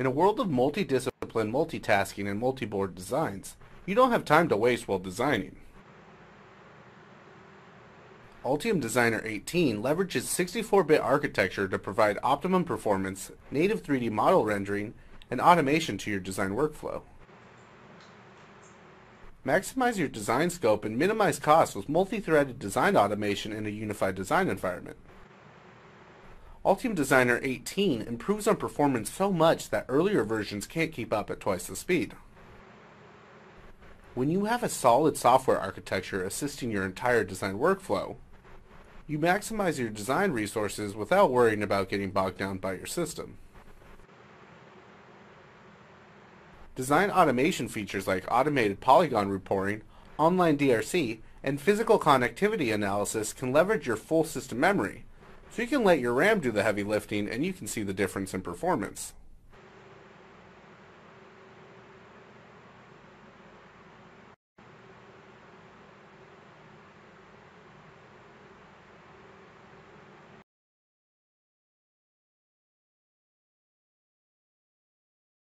In a world of multidiscipline, multitasking, and multi-board designs, you don't have time to waste while designing. Altium Designer 18 leverages 64-bit architecture to provide optimum performance, native 3D model rendering, and automation to your design workflow. Maximize your design scope and minimize costs with multi-threaded design automation in a unified design environment. Altium Designer 18 improves on performance so much that earlier versions can't keep up at twice the speed. When you have a solid software architecture assisting your entire design workflow, you maximize your design resources without worrying about getting bogged down by your system. Design automation features like automated polygon repouring, online DRC, and physical connectivity analysis can leverage your full system memory, so you can let your RAM do the heavy lifting and you can see the difference in performance.